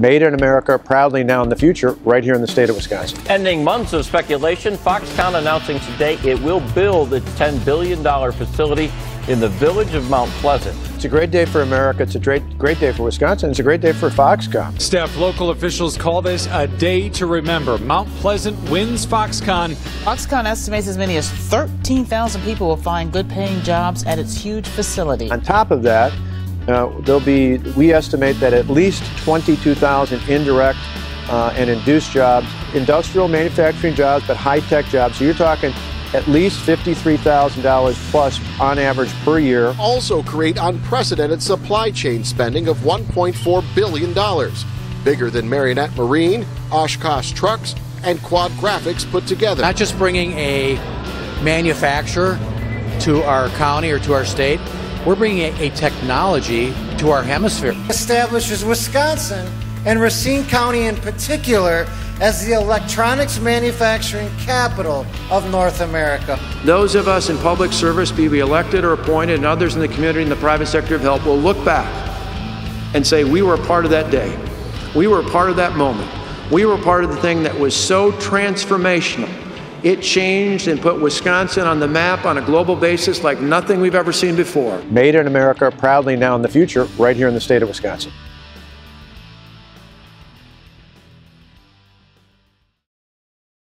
Made in America, proudly now in the future, right here in the state of Wisconsin. Ending months of speculation, Foxconn announcing today it will build its $10 billion facility in the village of Mount Pleasant. It's a great day for America. It's a great, great day for Wisconsin. It's a great day for Foxconn. Steph, local officials call this a day to remember. Mount Pleasant wins Foxconn. Foxconn estimates as many as 13,000 people will find good paying jobs at its huge facility. On top of that, uh, there'll be, we estimate that at least 22,000 indirect uh, and induced jobs, industrial manufacturing jobs, but high tech jobs. So you're talking at least $53,000 plus on average per year. Also create unprecedented supply chain spending of $1.4 billion, bigger than Marinette Marine, Oshkosh Trucks, and Quad Graphics put together. Not just bringing a manufacturer to our county or to our state, we're bringing a, a technology to our hemisphere. Establishes Wisconsin and Racine County in particular as the electronics manufacturing capital of North America. Those of us in public service, be we elected or appointed, and others in the community and the private sector of help, will look back and say, We were a part of that day. We were a part of that moment. We were part of the thing that was so transformational. It changed and put Wisconsin on the map on a global basis like nothing we've ever seen before. Made in America, proudly now in the future, right here in the state of Wisconsin.